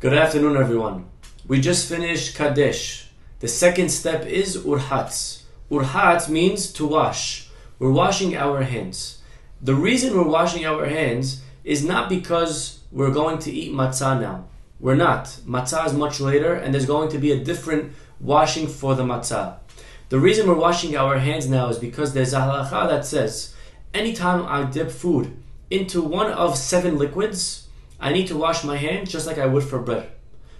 Good afternoon, everyone. We just finished Kadesh. The second step is Urhatz. Urhatz means to wash. We're washing our hands. The reason we're washing our hands is not because we're going to eat matzah now. We're not. Matzah is much later, and there's going to be a different washing for the matzah. The reason we're washing our hands now is because there's a halacha that says anytime I dip food into one of seven liquids, I need to wash my hands just like I would for bread.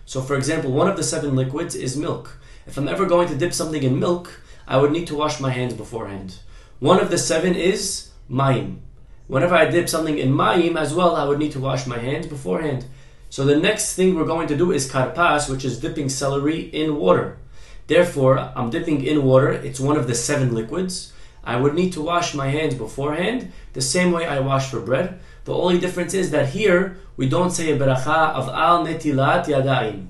So, for example, one of the seven liquids is milk. If I'm ever going to dip something in milk, I would need to wash my hands beforehand. One of the seven is mayim. Whenever I dip something in mayim as well, I would need to wash my hands beforehand. So the next thing we're going to do is karpas, which is dipping celery in water. Therefore, I'm dipping in water. It's one of the seven liquids. I would need to wash my hands beforehand, the same way I wash for bread. The only difference is that here we don't say a beracha of al netilat yadayim.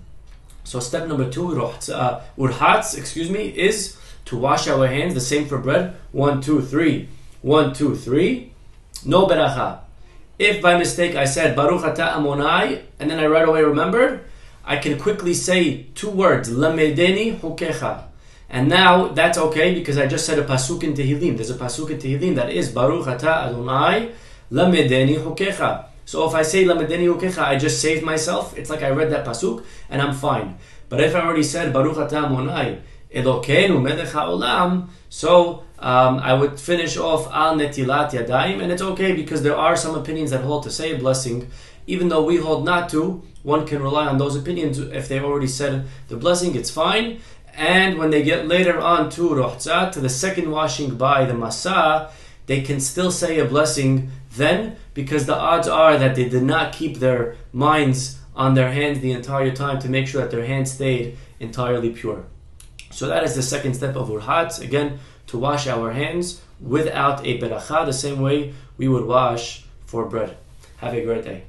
So step number two, uh, urhatz, excuse me, is to wash our hands. The same for bread. One, two, three. One, two, three. No beracha. If by mistake I said Baruch Ata Adonai, and then I right away remembered, I can quickly say two words, Lamedeni Hukecha. And now that's okay because I just said a pasuk in Tehillim. There's a pasuk in Tehillim that is Baruch Ata Adonai Lamedeni Hukecha. So if I say Lamedeni Hukecha, I just saved myself. It's like I read that pasuk and I'm fine. But if I already said Baruch Ata Adonai Elokeinu Melech HaOlam, so um, I would finish off Al Netilat Yadayim, and it's okay because there are some opinions that hold to say a blessing, even though we hold not to. One can rely on those opinions if they've already said the blessing, it's fine. And when they get later on to Rachtzah, to the second washing by the Matzah, they can still say a blessing then because the odds are that they did not keep their minds on their hands the entire time to make sure that their hands stayed entirely pure. So that is the second step of Urhatz, again, to wash our hands without a beracha, the same way we would wash for bread. Have a great day.